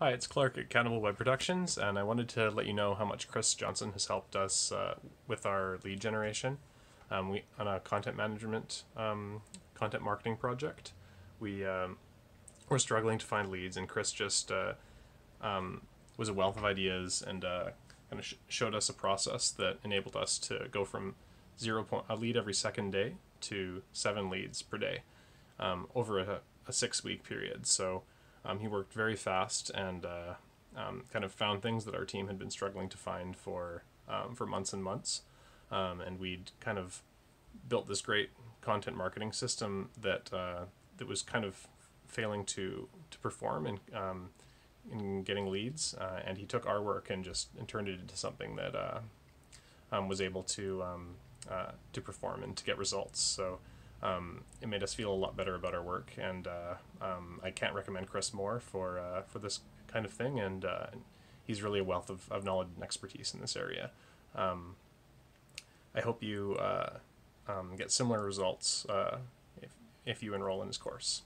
Hi, it's Clark at Countable Web Productions, and I wanted to let you know how much Chris Johnson has helped us uh, with our lead generation. Um, we on a content management, um, content marketing project. We um, were struggling to find leads, and Chris just uh, um, was a wealth of ideas and uh, kind of sh- showed us a process that enabled us to go from zero point a lead every second day to seven leads per day um, over a, a six week period. So um, he worked very fast and uh, um, kind of found things that our team had been struggling to find for um, for months and months. Um, and we'd kind of built this great content marketing system that uh, that was kind of failing to to perform in um, in getting leads. Uh, and he took our work and just and turned it into something that uh, um, was able to uh, to perform and to get results. So um, it made us feel a lot better about our work, and uh, um, I can't recommend Chris more for uh, for this kind of thing. And uh, he's really a wealth of, of knowledge and expertise in this area. Um, I hope you uh, um, get similar results uh, if, if you enroll in his course.